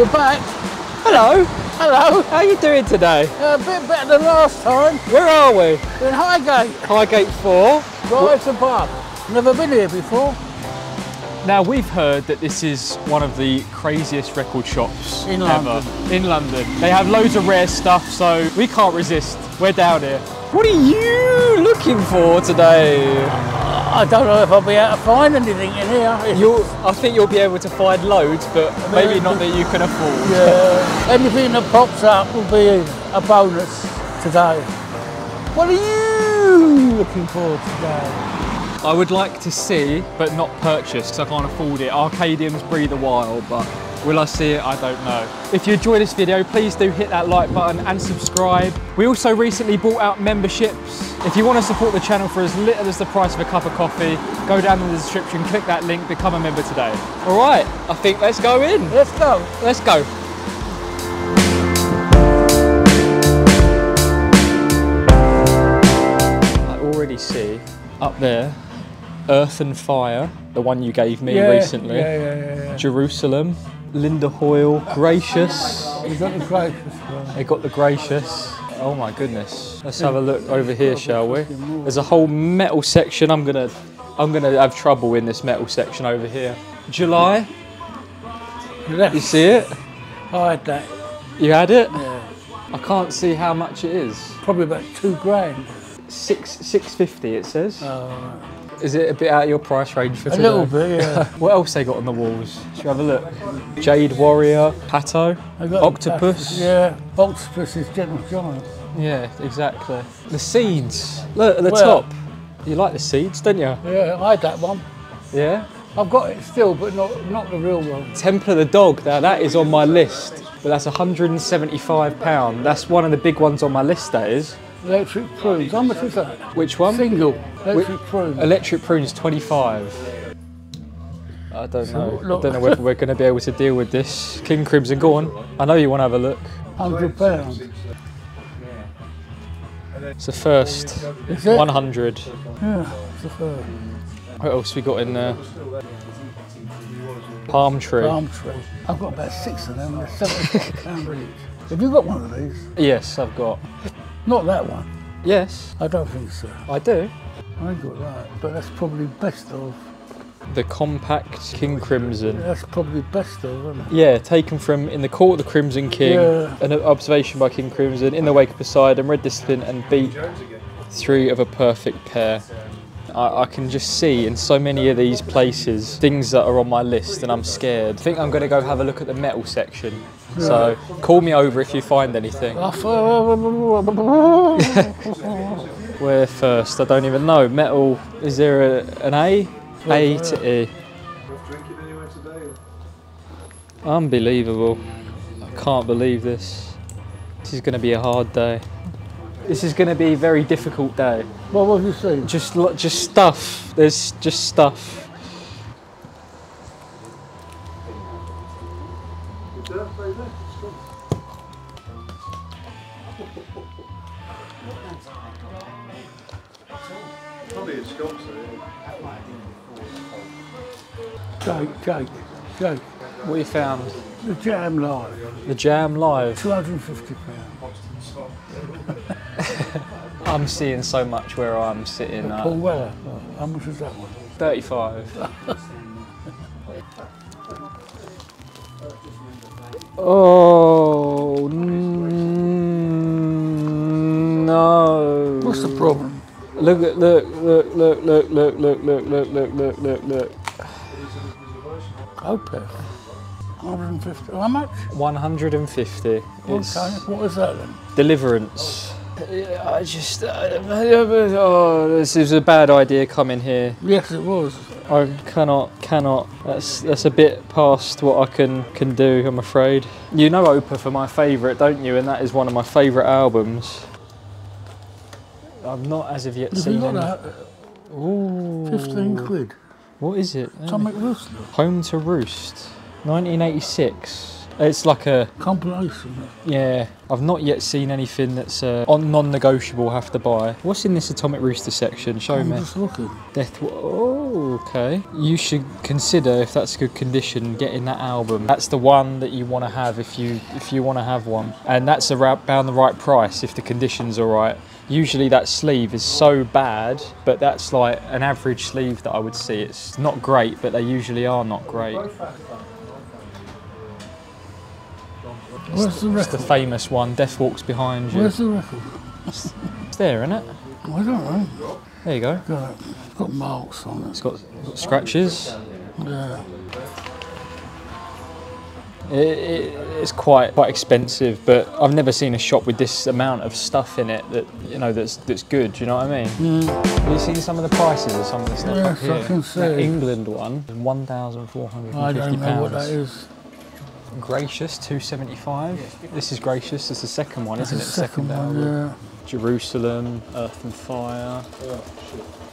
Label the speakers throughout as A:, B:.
A: You're back.
B: Hello,
A: Hello.
B: how are you doing today?
A: Uh, a bit better than last time.
B: Where are we?
A: In Highgate.
B: Highgate 4.
A: Right to pub. Never been here before.
B: Now we've heard that this is one of the craziest record shops
A: In
B: ever
A: London.
B: in London. They have loads of rare stuff, so we can't resist. We're down here. What are you looking for today?
A: I don't know if I'll be able to find anything in here.
B: You'll, I think you'll be able to find loads, but maybe not that you can afford.
A: Yeah. Anything that pops up will be a bonus today. What are you looking for today?
B: I would like to see, but not purchase, because I can't afford it. Arcadium's Breathe a While, but will I see it? I don't know. If you enjoyed this video, please do hit that like button and subscribe. We also recently bought out memberships. If you want to support the channel for as little as the price of a cup of coffee, go down in the description, click that link, become a member today. All right, I think let's go in.
A: Let's go.
B: Let's go. I already see up there Earth and Fire, the one you gave me
A: Yeah,
B: recently.
A: Yeah, yeah, yeah. yeah.
B: Jerusalem, Linda Hoyle, Gracious.
A: You got the gracious one.
B: They got the Gracious. Oh my goodness. Let's have a look over here, shall we? There's a whole metal section. I'm gonna I'm gonna have trouble in this metal section over here. July,
A: Yes,
B: you see it?
A: I had that.
B: You had it?
A: Yeah.
B: I can't see how much it is.
A: Probably about two grand.
B: Six six fifty it says.
A: Oh,
B: Is it a bit out of your price range for today?
A: a little bit, yeah.
B: What else they got on the walls? Should we have a look? Jade Warrior,
A: Patto,
B: Octopus.
A: Yeah, octopus is Gentle Giant.
B: Yeah, exactly. The seeds. Look at the
A: Where?
B: top. You like the seeds, don't you?
A: Yeah, I had that one.
B: Yeah.
A: I've got it still, but not not the real one.
B: Temple of the Dog. Now that is on my list, but that's 175 pound. That's one of the big ones on my list. That is.
A: Electric prunes. How much is that?
B: Which one?
A: Single. Electric prunes.
B: Electric prunes 25. I don't know.
A: look-
B: I don't know whether we're going to be able to deal with this. King Crimson, go on. I know you want to have a look.
A: Hundred pounds.
B: It's the first
A: Is it?
B: 100.
A: Yeah, it's the first.
B: What else we got in there? Palm tree.
A: Palm tree. I've got about six of them. They're seventy-five pound each. Have you got one of these?
B: Yes, I've got.
A: Not that one.
B: Yes,
A: I don't think so.
B: I do.
A: I got that. But that's probably best of.
B: The compact King Crimson.
A: That's probably best of, isn't it?
B: Yeah, taken from In the Court of the Crimson King,
A: Yeah.
B: an observation by King Crimson, In the Wake of Poseidon, Red Discipline, and Beat, three of a perfect pair. I, I can just see in so many of these places things that are on my list, and I'm scared. I think I'm going to go have a look at the metal section. So call me over if you find anything. Where first? I don't even know. Metal, is there a, an A? A to E. Unbelievable. I can't believe this. This is going to be a hard day. This is going to be a very difficult day.
A: what have you seen?
B: Just, just stuff. There's just stuff.
A: Jake, Jake, Jake.
B: What you found?
A: The jam live.
B: The Jam Live.
A: 250 pounds.
B: I'm seeing so much where I'm sitting.
A: Paul
B: Uh,
A: Weller. How much is that one?
B: 35. oh no!
A: What's the problem?
B: Look at look look look look look look look look look look look look.
A: Opeth. 150. How much?
B: 150 is
A: Okay. What is that then?
B: deliverance. I just uh, oh this is a bad idea coming here.
A: Yes, it was.
B: I cannot, cannot. That's that's a bit past what I can can do. I'm afraid. You know Opeth for my favourite, don't you? And that is one of my favourite albums. I've not as of yet
A: Have you
B: seen
A: got
B: any.
A: that?
B: Ooh.
A: 15 quid.
B: What is it?
A: Atomic Rooster.
B: Home to Roost, 1986. It's like a
A: Compilation.
B: yeah. I've not yet seen anything that's uh, on non-negotiable. Have to buy. What's in this Atomic Rooster section? Show
A: I'm
B: me.
A: just looking.
B: Death. Oh, okay. You should consider if that's good condition, getting that album. That's the one that you want to have if you if you want to have one, and that's around the right price if the condition's all right. Usually that sleeve is so bad, but that's like an average sleeve that I would see. It's not great, but they usually are not great.
A: Where's the
B: It's the famous one. Death walks behind you.
A: Where's the record?
B: It's there, isn't it?
A: Oh, I don't know.
B: There you go.
A: Got, got marks on it.
B: It's got, got scratches.
A: Yeah.
B: It, it, it's quite quite expensive, but I've never seen a shop with this amount of stuff in it that you know that's that's good. Do you know what I mean?
A: Yeah.
B: Have you seen some of the prices of some of the stuff up
A: Yes, I
B: here?
A: can
B: That. England one, one thousand four hundred
A: I don't know what that
B: pounds.
A: is.
B: Gracious, two seventy five. This is gracious. It's the second one, isn't it? The
A: second one,
B: album.
A: yeah.
B: Jerusalem, Earth and Fire.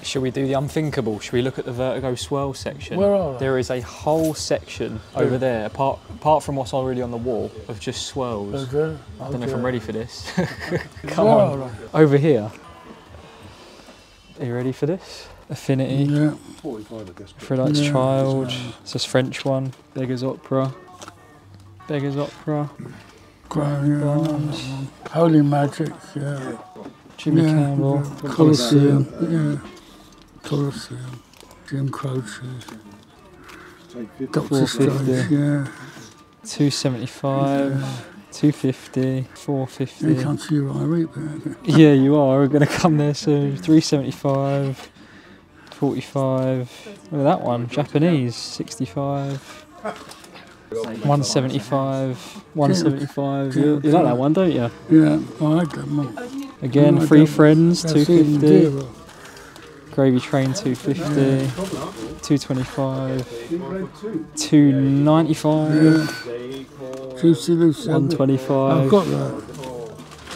B: Shall we do the unthinkable? Shall we look at the Vertigo Swirl section?
A: Where are they?
B: There is a whole section over there, apart apart from what's already on the wall, of just swirls.
A: Is there?
B: I don't know if I'm ready for this. Come
A: Where
B: on. Over here. Are you ready for this? Affinity,
A: Yeah.
B: Aphrodite's
A: Yeah.
B: Child. It's this French one. Beggar's Opera. Beggar's Opera.
A: Crown, Holy Magic, yeah.
B: Jimmy
A: yeah.
B: Campbell.
A: Colosseum. yeah. Colosseum. Jim Croce. Doctor Strange, yeah.
B: 275. 250.
A: You
B: 450.
A: can't see where I read there.
B: Yeah, you are. We're going to come there soon. 375. 45. Look at that one. Japanese. 65. 175. 175. You, you like that one, don't you?
A: Yeah, I like that one.
B: Again,
A: I
B: Free Friends.
A: That's even
B: 250. Gravy Train 250. 225. 295.
A: Yeah. Juicy Lucy. I've got that.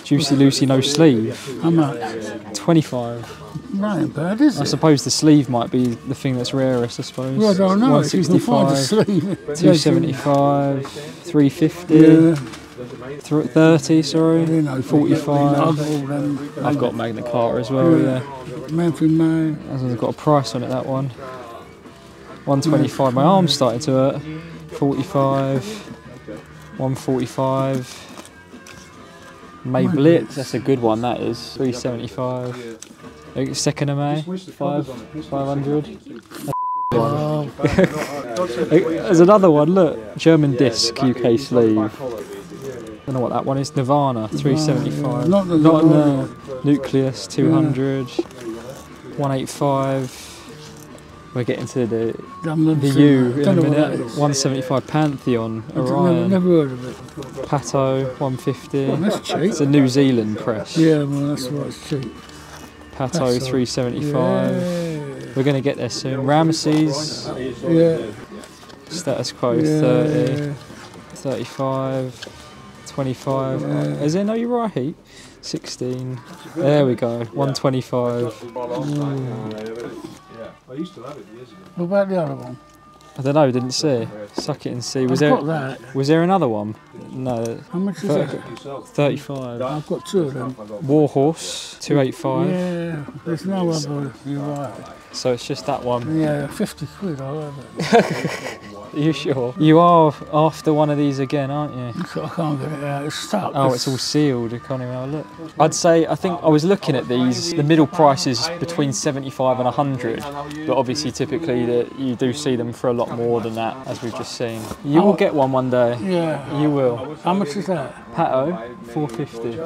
B: Juicy Lucy no sleeve.
A: How much?
B: 25.
A: Not bad, is
B: I
A: it?
B: suppose the sleeve might be the thing that's rarest, I suppose.
A: Well, I don't know. If you can find a
B: 165,
A: sleeve.
B: 275, 350,
A: Yeah.
B: Thr- 30, sorry,
A: You know,
B: 45.
A: I've got.
B: Magna Carta as well, yeah.
A: Manfred Mann.
B: I've got a price on it, that one. 125, my arm's starting to hurt. 45, 145. May Blitz, that's a good one, that is. 375. Uh, Second of May, 5, 500.
A: Oh,
B: There's another one, look. German disc, UK sleeve. Don't know what that one is. Nirvana, 375.
A: Not the
B: Not
A: Nirvana.
B: no. Nucleus, 200. 185. We're getting to the the U in a
A: know what that
B: minute. 175 Pantheon,
A: I've never,
B: Orion.
A: never heard of it.
B: Patto, 150.
A: That's cheap.
B: It's a New Zealand press.
A: Yeah, well, that's why it's cheap.
B: Patto,
A: Patto.
B: 375.
A: Yeah.
B: We're going to get there soon. Ramases,
A: Yeah.
B: status quo,
A: yeah.
B: 30. 35, 25.
A: Yeah.
B: Is there no you right? 16. There we go. 125. Yeah. I used to have it years ago.
A: What about the other one?
B: I don't know. Didn't see. Suck it and see. Was
A: I've
B: there?
A: got that.
B: Was there another one? No.
A: How much is
B: Thir-
A: that?
B: 35.
A: I've got two of them.
B: Warhorse 285.
A: Yeah, there's no other. You're right.
B: So it's just that one.
A: Yeah, 50 quid, I'll have
B: Are you sure? You are after one of these again, aren't you?
A: it. I can't get it out. It's stuck.
B: Oh, it's all sealed. I can't even have a look. I'd say I think I was looking at these. The middle price is between 75 and 100, but obviously typically that you do see them for a lot more than that, as we've just seen. You will get one one day.
A: Yeah.
B: You will.
A: How much is that?
B: Patto 450,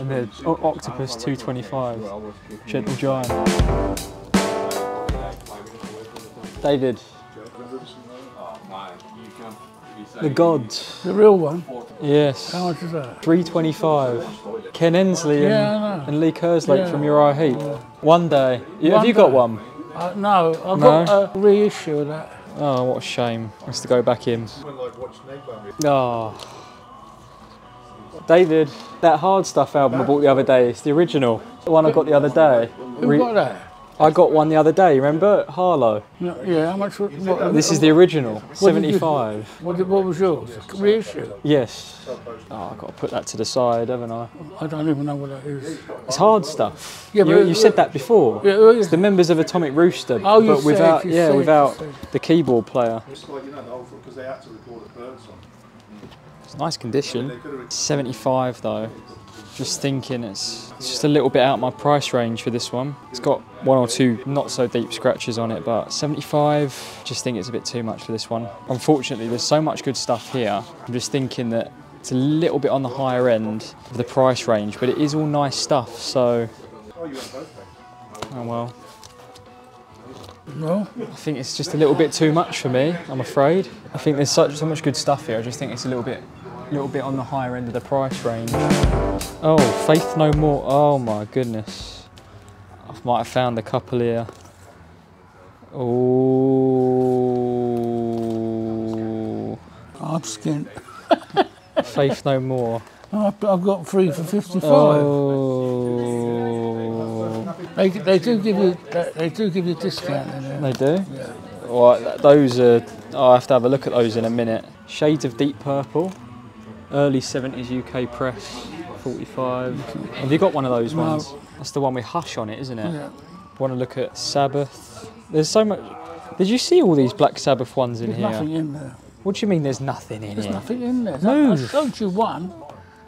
B: and the octopus 225. Gentle giant. David. The gods.
A: The real one?
B: Yes.
A: How much is that?
B: 325. Ken Hensley and,
A: Yeah,
B: and Lee Kerslake
A: Yeah.
B: from Uriah Heep. One day. You- have
A: One
B: you got
A: day.
B: one?
A: Uh, no, I've
B: No?
A: got a reissue of that.
B: Oh, what a shame. I has to go back in. Oh. David, that hard stuff album I bought the other day, it's the original. The one I got the other day.
A: Who
B: Re-
A: got that?
B: I got one the other day, remember? Harlow.
A: No, yeah, how much? What, what,
B: This is the original,
A: did you-
B: 75.
A: what, did- what was yours? Reissue?
B: Yes. Oh, I've got to put that to the side, haven't I?
A: I don't even know what that is.
B: It's hard stuff.
A: Yeah,
B: you,
A: but-
B: you said that before.
A: Yeah, yeah.
B: It's the members of Atomic Rooster,
A: Oh, you
B: but
A: said,
B: without
A: you
B: yeah,
A: said,
B: without
A: said.
B: the keyboard player.
C: It's like, you know, because they had to record a bird song.
B: It's nice condition.
C: They could have
B: 75 though. Just thinking it's, it's just a little bit out my price range for this one. It's got one or two not so deep scratches on it, but 75, just think it's a bit too much for this one. Unfortunately, there's so much good stuff here. I'm just thinking that it's a little bit on the higher end of the price range, but it is all nice stuff, so
C: Oh, you went both ways.
B: oh well.
A: No.
B: I think it's just a little bit too much for me, I'm afraid. I think there's such so much good stuff here. I just think it's a little bit little bit on the higher end of the price range. Oh, Faith No More. Oh my goodness. I might have found a couple here. Oh,
A: I'm skint.
B: Faith No More.
A: I've I've got three for 55.
B: Oh,
A: They, they do give you they, do give you a discount
B: they do.
A: Yeah.
B: Right, th- those are. I'll have to have a look at those in a minute. Shades of Deep Purple, early 70s UK press, 45. Have you got one of those
A: No.
B: ones? That's the one with Hush on it, isn't it?
A: Yeah.
B: Want to look at Sabbath? There's so much. Did you see all these Black Sabbath ones in
A: There's
B: here?
A: nothing in there.
B: What do you mean there's nothing in there?
A: There's
B: here?
A: nothing in there.
B: No.
A: I showed you one.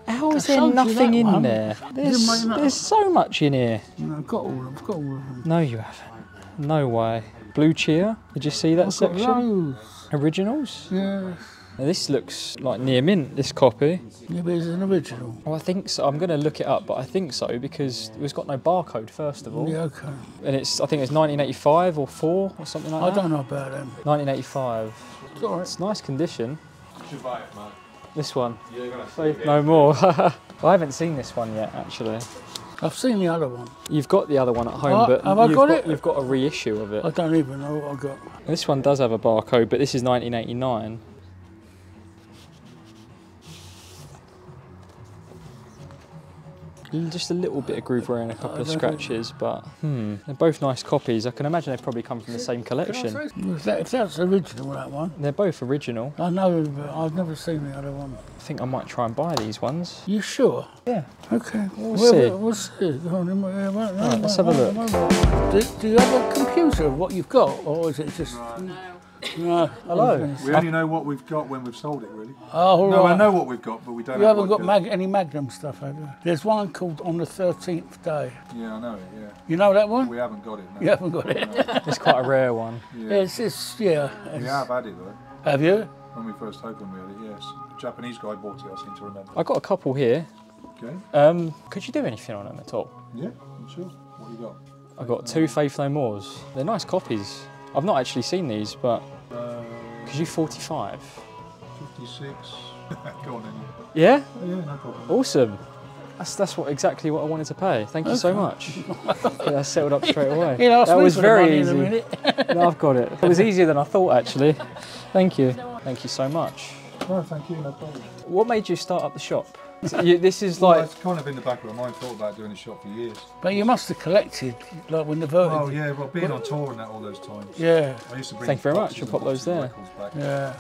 B: How is there nothing in
A: one.
B: there? There's, there's so much in here.
A: No, I've got all. I've got all of them.
B: No, you haven't. No way. Blue Cheer. Did you see that
A: I've got
B: section? Originals.
A: Yes.
B: Now, this looks like near mint. This copy.
A: Yeah, but it's an original.
B: Oh, I think so. I'm going to look it up, but I think so because it's got no barcode first of all,
A: Yeah, okay.
B: and it's I think it's 1985 or four or something like
A: I
B: that.
A: I don't know about them.
B: 1985.
A: It's all right.
B: It's nice condition.
C: Should buy it, mate.
B: This one.
C: Yeah, you're gonna
B: Faith No more. I haven't seen this one yet, actually.
A: I've seen the other one.
B: You've got the other one at home,
A: Oh,
B: but
A: have I
B: you've
A: got it?
B: You've got a reissue of it.
A: I don't even know what I got.
B: This one does have a barcode, but this is 1989. Just a little bit of groove wear and a couple of
A: I don't think-
B: scratches, but hmm, they're both nice copies. I can imagine they've probably come from the same collection.
A: If, that, if that's original, that one.
B: They're both original.
A: I know, but I've never seen the other one.
B: I think I might try and buy these ones.
A: You sure?
B: Yeah.
A: Okay.
B: We'll
A: Well,
B: see.
A: We'll see. Go on, uh, wait, wait,
B: Right, let's have a look.
A: wait, wait. Do, do you have a computer of what you've got, or is it just? No.
B: Hello.
C: We only know what we've got when we've sold it, really.
A: Oh,
C: No, I know what we've got, but we don't.
A: You
C: have
A: haven't got mag- any Magnum stuff, have you? There's one called On the 13th Day.
C: Yeah, I know it. Yeah,
A: You know that one?
C: we haven't got it. No.
A: You haven't got it.
B: It's quite a rare one.
C: Yeah.
A: It's, it's yeah.
C: We have had it though.
A: Have you?
C: When we first opened, we had it. Yes, a Japanese guy bought it. I seem to remember.
B: I got a couple here.
C: Okay.
B: Um, could you do anything on them at all?
C: Yeah, I'm sure. What you got?
B: I got two Faith No Mores. They're nice copies. I've not actually seen these, but
C: Uh,
B: could you 45?
C: 56. go on then.
B: Yeah.
C: Yeah, yeah no problem.
B: Awesome. That's that's what exactly what I wanted to pay. Thank you so much. yeah, that's settled up straight away.
A: You asked
B: that was very easy. No, I've got it. It was easier than I thought actually. Thank you. Thank you so much.
C: No, thank you. No problem.
B: What made you start up the shop? So you- this is
C: Well,
B: like
C: it's kind of in the back of my mind. Thought about doing a shop for years.
A: But you must have collected, like when the Vertigo.
C: Oh yeah, well being on tour and that all those times.
A: yeah,
C: I used to bring
B: Thank you very much.
C: and
B: I'll pop those there.
C: records back.
A: yeah.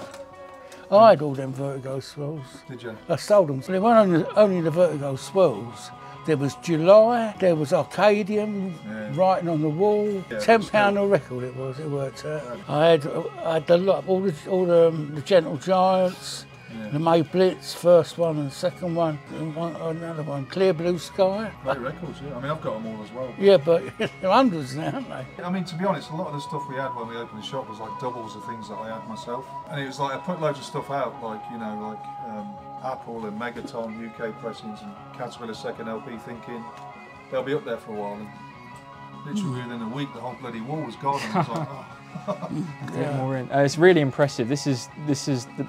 A: I had all them Vertigo swirls.
C: Did you?
A: I sold them. There weren't only, only the Vertigo swirls. There was July, there was Arcadium,
C: Yeah.
A: writing on the wall.
C: Yeah,
A: Ten
C: that's
A: pound a record it was. It worked out. I had I had a lot, all the all the, um, the Gentle Giants,
C: Yeah.
A: the May Blitz, first one and second one, and one another one, Clear Blue Sky.
C: Great records, yeah. I mean, I've got them all as well.
A: Yeah, but they're hundreds now, aren't they?
C: I mean, to be honest, a lot of the stuff we had when we opened the shop was like doubles of things that I had myself. And it was like I put loads of stuff out, like you know, like um, Apple and Megaton UK pressings and Caterpillar second LP, thinking they'll be up there for a while. And literally within a week, the whole bloody wall was gone. And I was like, oh.
B: Get more in. Uh, it's really impressive. This is this is the,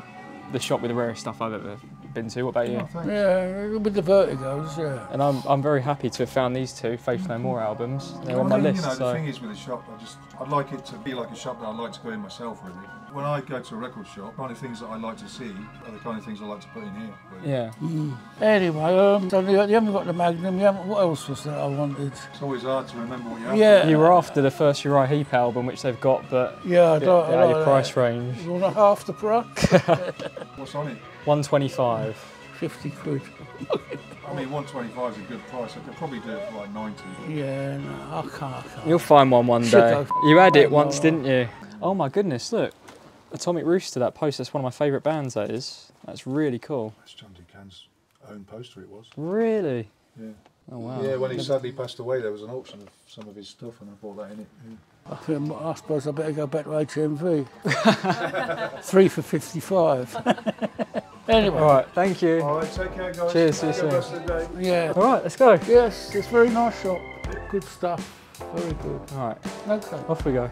B: the shop with the rarest stuff I've ever been to. What about you?
C: Oh, thanks.
A: Yeah, with the vertigos, yeah.
B: And I'm, I'm very happy to have found these two Faith No More albums. They're on my list.
C: You know,
B: so.
C: the thing is with the shop, I just I'd like it to be like a shop that I like to go in myself. Really, when I go to a record shop, the kind of things that I like to see are the kind of things I like to put in here. really.
B: yeah.
A: Anyway, um, so you you haven't got the Magnum, you haven't, what else was that I wanted?
C: It's always hard to remember what you have.
A: Yeah.
B: You were after the first Uriah Heep album, which they've got, but
A: Yeah, I
B: bit
A: don't,
B: out
A: I
B: of
A: like
B: your price range.
A: You want a half the price?
C: What's on it?
B: 125.
A: 50 quid.
C: I mean, 125 is a good price. I could probably do it for like 90.
A: Yeah, no, I can't, I can't.
B: You'll find one one day. You had it once, didn't you? Oh my goodness, look. Atomic Rooster, that poster, that's one of my favourite bands, that is. That's really cool.
C: That's John Du Cann's own poster. It was.
B: Really?
C: Yeah.
B: Oh wow.
C: Yeah. When he sadly passed away, there was an auction of some of his stuff, and I bought that in it. Yeah.
A: I, think, I suppose I better go back to HMV. Three for 55. anyway,
B: All right, thank you.
C: All right. Take care, guys.
B: Cheers, see you
C: Have a good
B: soon.
C: rest of the day.
A: yeah.
B: All right, let's go.
A: Yes, it's a very nice shop. Good stuff. Very good.
B: All right,
A: Okay.
B: off we go.